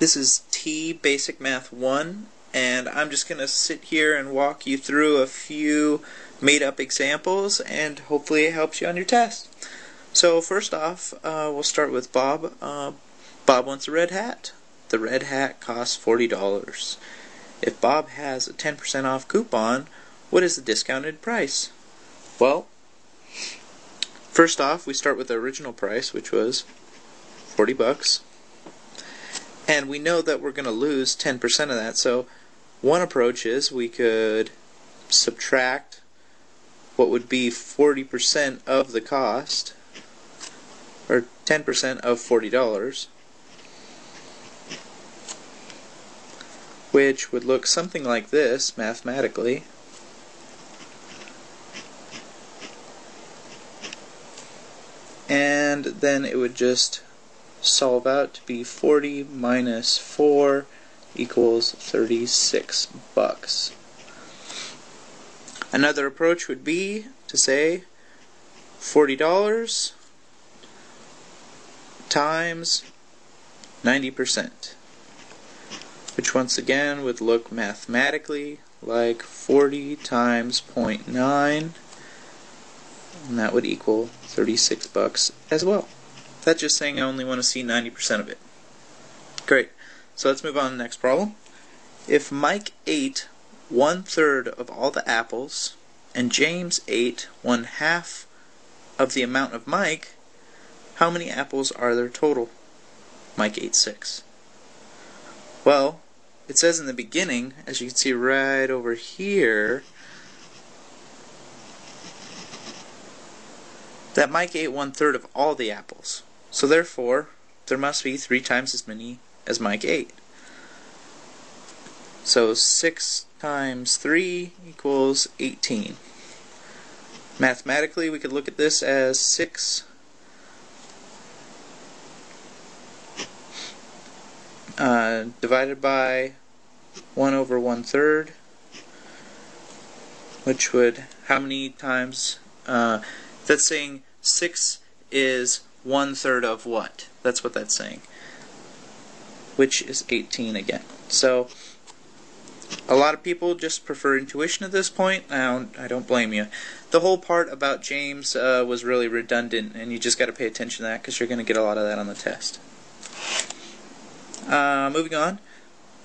This is TEA Basic Math 1 and I'm just going to sit here and walk you through a few made up examples and hopefully it helps you on your test. So first off, uh, we'll start with Bob. Uh, Bob wants a red hat. The red hat costs $40. If Bob has a 10% off coupon, what is the discounted price? Well, first off, we start with the original price, which was 40 bucks. And we know that we're going to lose 10% of that. So one approach is we could subtract what would be 40% of the cost, or 10% of $40, which would look something like this mathematically. And then it would just solve out to be 40 minus 4 equals 36 bucks. Another approach would be to say $40 times 90%, which once again would look mathematically like 40 times 0.9, and that would equal 36 bucks as well. That's just saying I only want to see 90% of it. Great. So let's move on to the next problem. If Mike ate one third of all the apples and James ate one half of the amount of Mike, how many apples are there total? Mike ate six. Well, it says in the beginning, as you can see right over here, that Mike ate one third of all the apples. So therefore, there must be three times as many as Mike ate. So 6 times 3 equals 18. Mathematically, we could look at this as 6 uh, divided by 1 over 1 third, which would, how many times, uh, that's saying 6 is one third of what? That's what that's saying. Which is 18 again. So, a lot of people just prefer intuition at this point. I don't, I don't blame you. The whole part about James uh, was really redundant, and you just got to pay attention to that because you're going to get a lot of that on the test. Uh, moving on,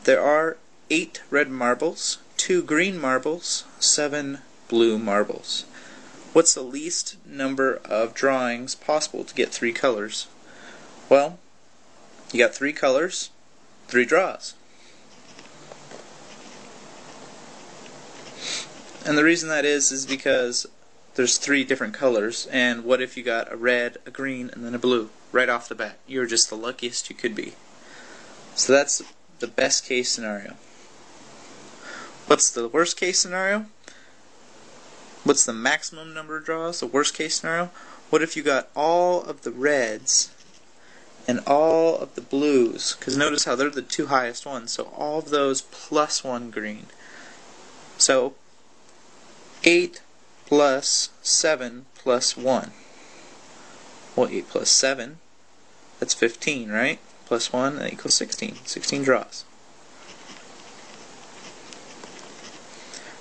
there are eight red marbles, two green marbles, seven blue marbles. What's the least number of drawings possible to get three colors? Well, you got three colors, three draws. And the reason that is is because there's three different colors, and what if you got a red, a green, and then a blue right off the bat? You're just the luckiest you could be. So that's the best case scenario. What's the worst case scenario? What's the maximum number of draws? The worst case scenario? What if you got all of the reds and all of the blues? Because notice how they're the two highest ones. So all of those plus one green. So 8 plus 7 plus 1. Well, 8 plus 7, that's 15, right? Plus 1, that equals 16. 16 draws.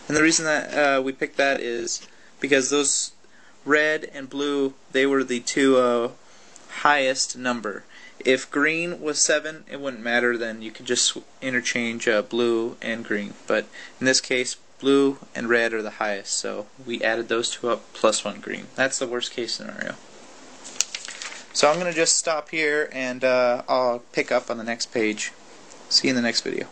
And the reason that uh, we picked that is because those red and blue, they were the two uh, highest number. If green was 7, it wouldn't matter, then you could just interchange uh, blue and green. But in this case, blue and red are the highest, so we added those two up plus 1 green. That's the worst case scenario. So I'm going to just stop here and uh, I'll pick up on the next page. See you in the next video.